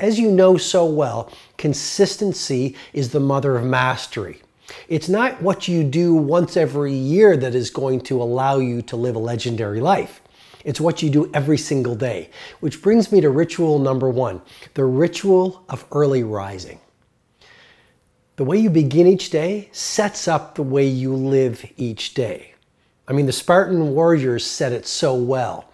As you know so well, consistency is the mother of mastery. It's not what you do once every year that is going to allow you to live a legendary life. It's what you do every single day. Which brings me to ritual number one, the ritual of early rising. The way you begin each day sets up the way you live each day. I mean, the Spartan warriors said it so well.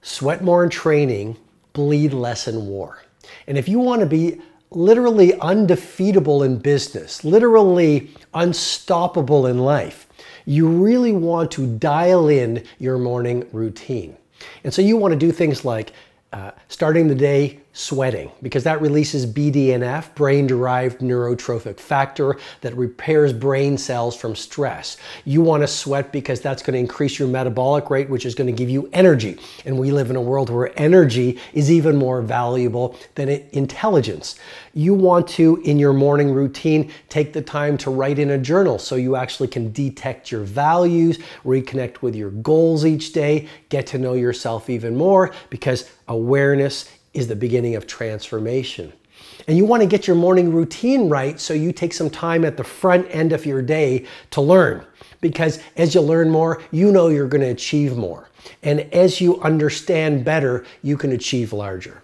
Sweat more in training, bleed less in war. And if you want to be literally undefeatable in business, literally unstoppable in life, you really want to dial in your morning routine. And so you want to do things like uh, starting the day sweating because that releases BDNF, brain derived neurotrophic factor that repairs brain cells from stress. You want to sweat because that's going to increase your metabolic rate, which is going to give you energy. And we live in a world where energy is even more valuable than intelligence. You want to, in your morning routine, take the time to write in a journal so you actually can detect your values, reconnect with your goals each day, get to know yourself even more because awareness is the beginning of transformation. And you want to get your morning routine right so you take some time at the front end of your day to learn. Because as you learn more, you know you're going to achieve more. And as you understand better, you can achieve larger.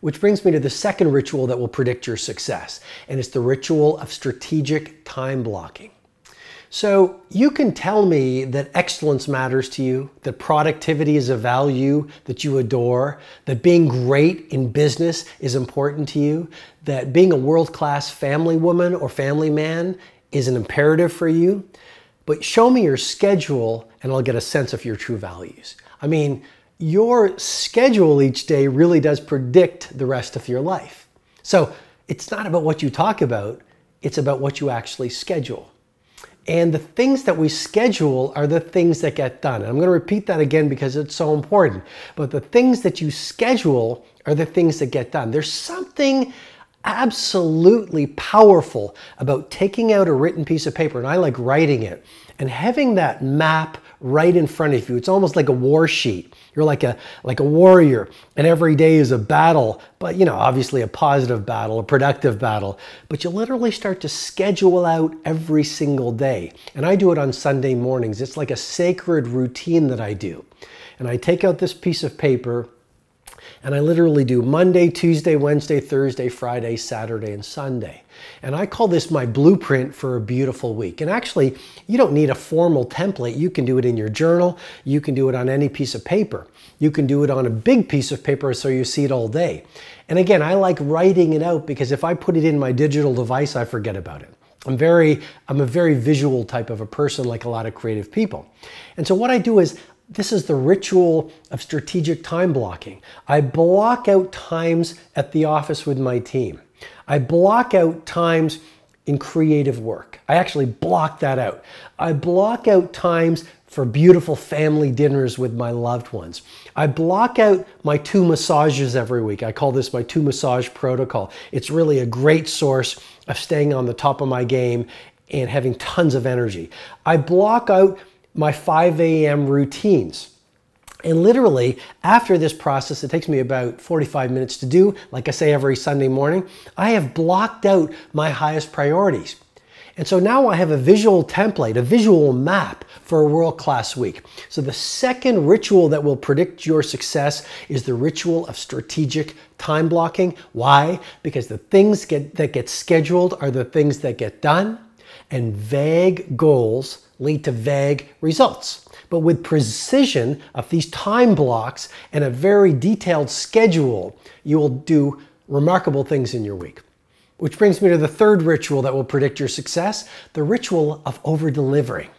Which brings me to the second ritual that will predict your success, and it's the ritual of strategic time blocking. So you can tell me that excellence matters to you, that productivity is a value that you adore, that being great in business is important to you, that being a world-class family woman or family man is an imperative for you. But show me your schedule and I'll get a sense of your true values. I mean, your schedule each day really does predict the rest of your life. So it's not about what you talk about, it's about what you actually schedule. And the things that we schedule are the things that get done. And I'm going to repeat that again because it's so important. But the things that you schedule are the things that get done. There's something absolutely powerful about taking out a written piece of paper, and I like writing it, and having that map right in front of you. It's almost like a war sheet. You're like a like a warrior, and every day is a battle, but you know, obviously a positive battle, a productive battle. But you literally start to schedule out every single day. And I do it on Sunday mornings. It's like a sacred routine that I do. And I take out this piece of paper and I literally do Monday, Tuesday, Wednesday, Thursday, Friday, Saturday, and Sunday. And I call this my blueprint for a beautiful week. And actually, you don't need a formal template. You can do it in your journal. You can do it on any piece of paper. You can do it on a big piece of paper so you see it all day. And again, I like writing it out because if I put it in my digital device, I forget about it. I'm very, I'm a very visual type of a person like a lot of creative people. And so what I do is this is the ritual of strategic time blocking. I block out times at the office with my team. I block out times in creative work. I actually block that out. I block out times for beautiful family dinners with my loved ones. I block out my two massages every week. I call this my two massage protocol. It's really a great source of staying on the top of my game and having tons of energy. I block out my 5 a.m. routines. And literally, after this process, it takes me about 45 minutes to do, like I say every Sunday morning, I have blocked out my highest priorities. And so now I have a visual template, a visual map for a world-class week. So the second ritual that will predict your success is the ritual of strategic time blocking. Why? Because the things get, that get scheduled are the things that get done, and vague goals lead to vague results. But with precision of these time blocks and a very detailed schedule, you will do remarkable things in your week. Which brings me to the third ritual that will predict your success, the ritual of over-delivering.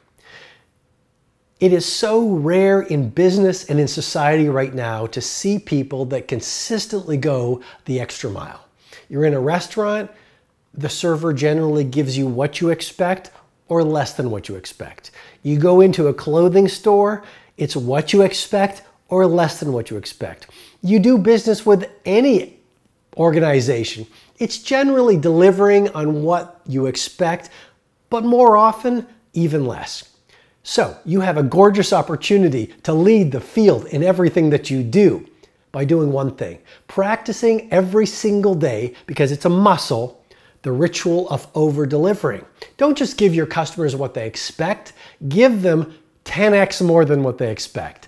It is so rare in business and in society right now to see people that consistently go the extra mile. You're in a restaurant, the server generally gives you what you expect or less than what you expect. You go into a clothing store, it's what you expect or less than what you expect. You do business with any organization, it's generally delivering on what you expect, but more often, even less. So you have a gorgeous opportunity to lead the field in everything that you do. by doing one thing practicing every single day because it's a muscle the ritual of over delivering. Don't just give your customers what they expect, give them 10x more than what they expect.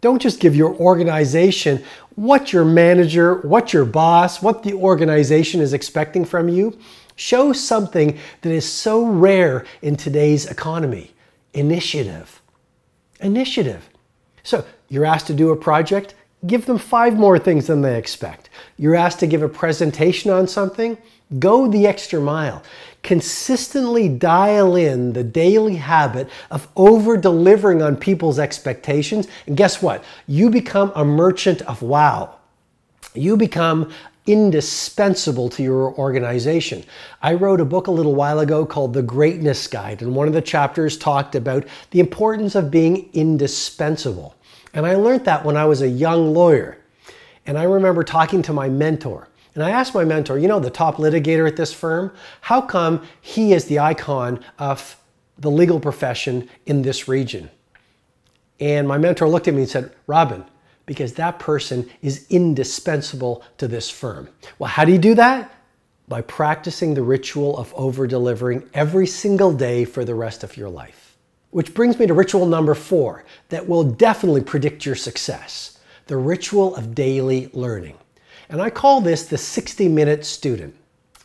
Don't just give your organization what your manager, what your boss, what the organization is expecting from you. Show something that is so rare in today's economy initiative. Initiative. So you're asked to do a project, give them five more things than they expect. You're asked to give a presentation on something, go the extra mile. Consistently dial in the daily habit of over delivering on people's expectations. And guess what? You become a merchant of wow. You become indispensable to your organization. I wrote a book a little while ago called The Greatness Guide, and one of the chapters talked about the importance of being indispensable. And I learned that when I was a young lawyer. And I remember talking to my mentor. And I asked my mentor, you know, the top litigator at this firm, how come he is the icon of the legal profession in this region? And my mentor looked at me and said, Robin, because that person is indispensable to this firm. Well, how do you do that? By practicing the ritual of over delivering every single day for the rest of your life. Which brings me to ritual number four that will definitely predict your success the ritual of daily learning. And I call this the 60 minute student.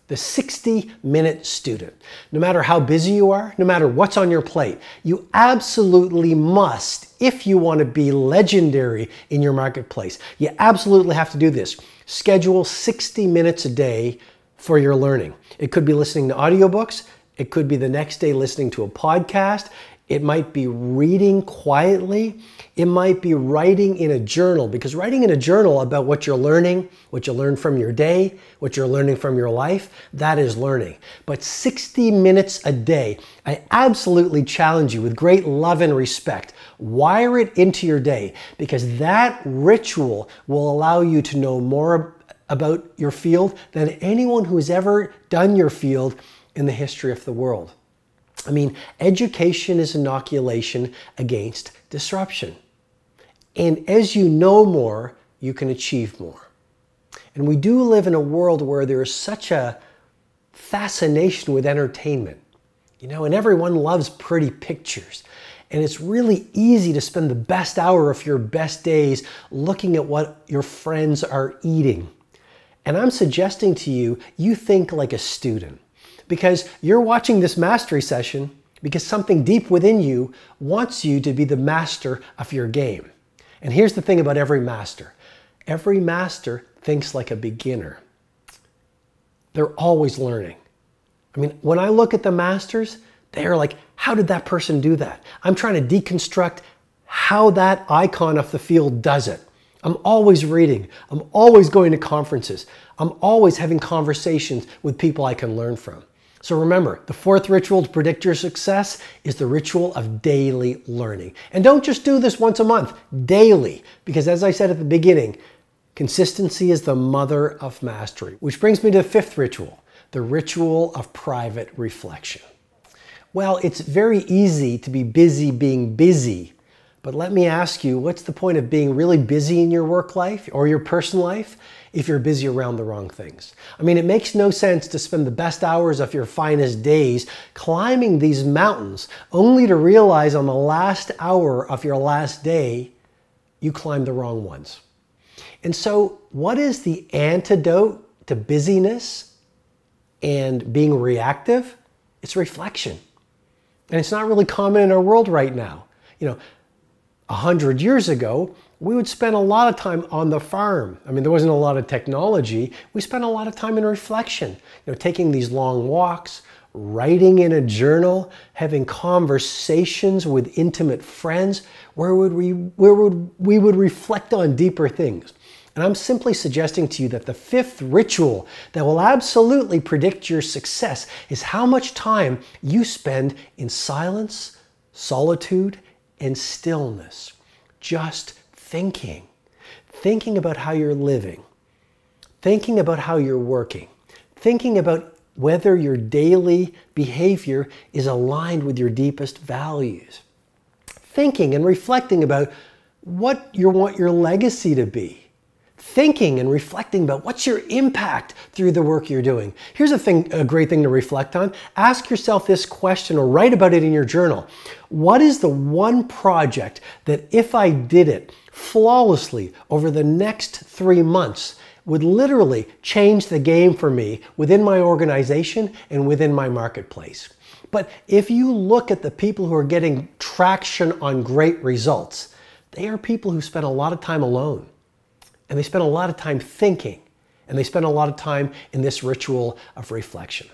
The 60 minute student. No matter how busy you are, no matter what's on your plate, you absolutely must, if you want to be legendary in your marketplace, you absolutely have to do this. Schedule 60 minutes a day for your learning. It could be listening to audiobooks, it could be the next day listening to a podcast. It might be reading quietly. It might be writing in a journal because writing in a journal about what you're learning, what you learned from your day, what you're learning from your life, that is learning. But 60 minutes a day, I absolutely challenge you with great love and respect. Wire it into your day because that ritual will allow you to know more about your field than anyone who's ever done your field in the history of the world. I mean, education is inoculation against disruption. And as you know more, you can achieve more. And we do live in a world where there is such a fascination with entertainment, you know, and everyone loves pretty pictures. And it's really easy to spend the best hour of your best days looking at what your friends are eating. And I'm suggesting to you, you think like a student because you're watching this mastery session because something deep within you wants you to be the master of your game. And here's the thing about every master every master thinks like a beginner. They're always learning. I mean, when I look at the masters, they are like, how did that person do that? I'm trying to deconstruct how that icon of the field does it. I'm always reading. I'm always going to conferences. I'm always having conversations with people I can learn from. So remember, the fourth ritual to predict your success is the ritual of daily learning. And don't just do this once a month, daily, because as I said at the beginning, consistency is the mother of mastery. Which brings me to the fifth ritual, the ritual of private reflection. Well, it's very easy to be busy being busy, but let me ask you, what's the point of being really busy in your work life or your personal life if you're busy around the wrong things. I mean, it makes no sense to spend the best hours of your finest days climbing these mountains only to realize on the last hour of your last day, you climbed the wrong ones. And so, what is the antidote to busyness and being reactive? It's reflection. And it's not really common in our world right now. You know, a hundred years ago, we would spend a lot of time on the farm. I mean, there wasn't a lot of technology. We spent a lot of time in reflection, you know, taking these long walks, writing in a journal, having conversations with intimate friends where would we where would we would reflect on deeper things. And I'm simply suggesting to you that the fifth ritual that will absolutely predict your success is how much time you spend in silence, solitude, and stillness. Just thinking, thinking about how you're living, thinking about how you're working, thinking about whether your daily behavior is aligned with your deepest values, thinking and reflecting about what you want your legacy to be, thinking and reflecting about what's your impact through the work you're doing. Here's a thing a great thing to reflect on. Ask yourself this question or write about it in your journal. What is the one project that if I did it flawlessly over the next 3 months would literally change the game for me within my organization and within my marketplace? But if you look at the people who are getting traction on great results, they are people who spend a lot of time alone and they spend a lot of time thinking and they spend a lot of time in this ritual of reflection.